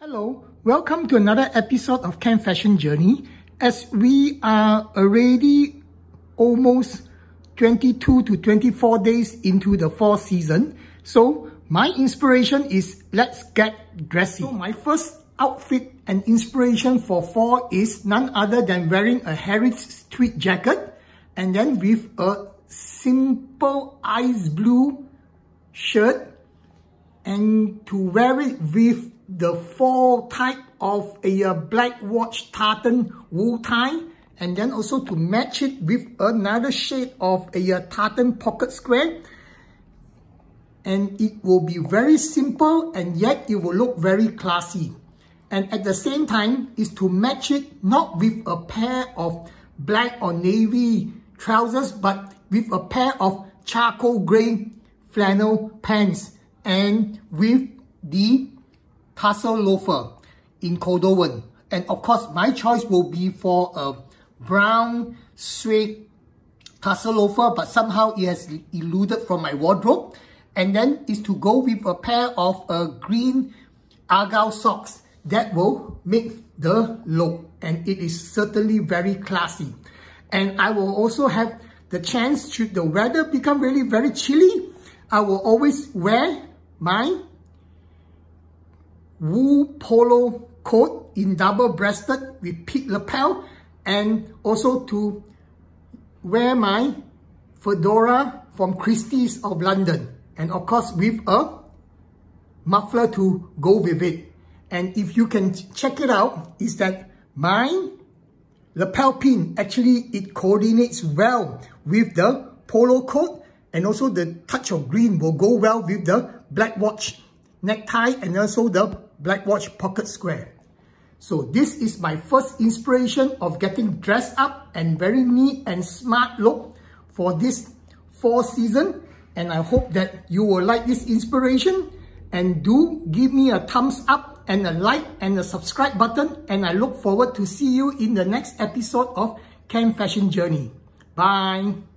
Hello, welcome to another episode of Ken Fashion Journey. As we are already almost 22 to 24 days into the fall season, so my inspiration is let's get dressy. So my first outfit and inspiration for fall is none other than wearing a Harris tweed jacket and then with a simple ice blue shirt and to wear it with the fall type of a, a black watch tartan wool tie and then also to match it with another shade of a, a tartan pocket square. And it will be very simple and yet it will look very classy. And at the same time is to match it not with a pair of black or navy trousers but with a pair of charcoal gray flannel pants and with the tassel loafer in Cordovan. And of course, my choice will be for a brown suede tassel loafer, but somehow it has eluded from my wardrobe. And then is to go with a pair of uh, green argyle socks that will make the look. And it is certainly very classy. And I will also have the chance, should the weather become really very chilly, I will always wear my wool polo coat in double-breasted with peak lapel and also to wear my fedora from Christie's of London and of course with a muffler to go with it. And if you can check it out, is that my lapel pin actually it coordinates well with the polo coat and also the touch of green will go well with the black watch necktie and also the black watch pocket square. So this is my first inspiration of getting dressed up and very neat and smart look for this fall season. And I hope that you will like this inspiration and do give me a thumbs up and a like and a subscribe button. And I look forward to see you in the next episode of Ken Fashion Journey. Bye.